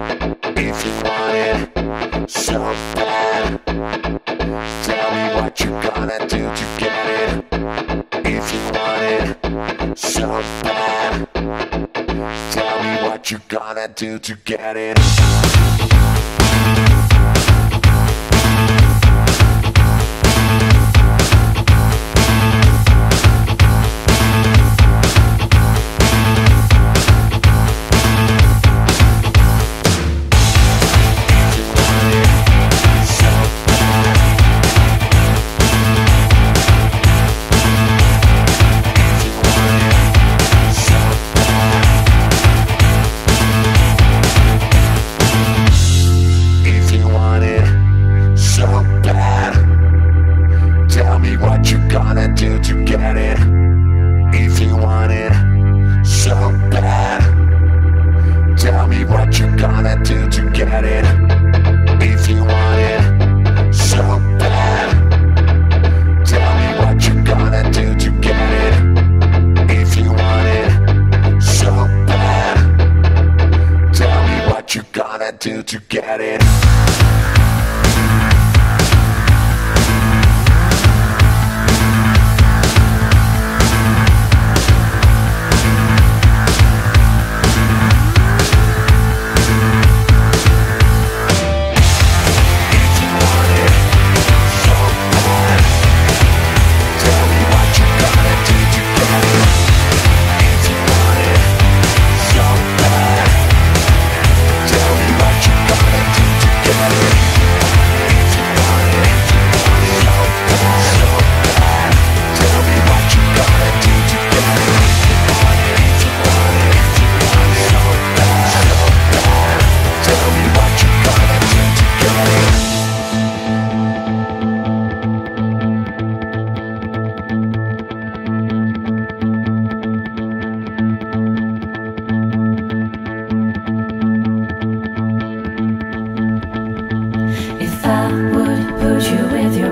If you want it so bad, tell me what you gonna do to get it. If you want it so bad, tell me what you gonna do to get it. If you want it so bad, tell me what you gonna do to get it. If you want it so bad, tell me what you gonna do to get it. If you want it so bad. Tell me what you gonna do to get it.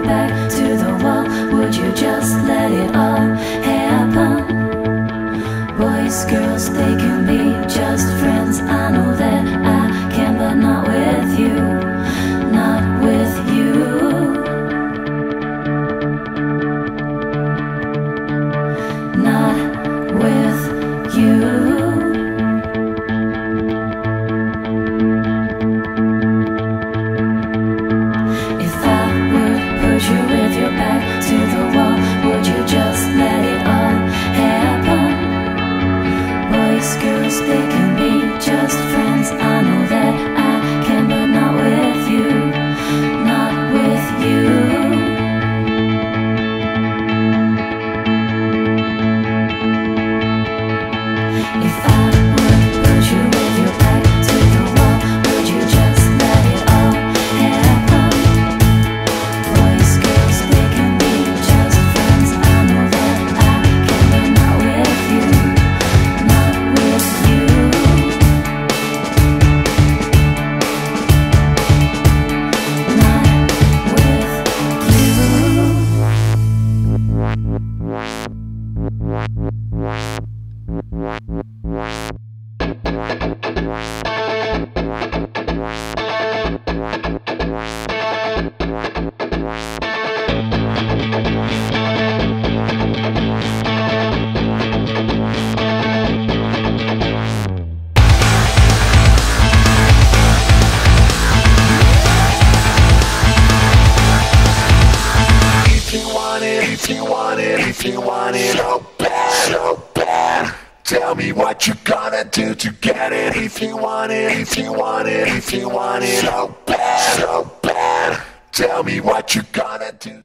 Back to the wall, would you just let it all happen? Boys, girls, they can be just friends. I know that I If you want it, if you want it, if you want it so bad, so bad. Tell me what you gonna do to get it. If you want it, if you want it, if you want it so bad, so bad. Tell me what you gonna do.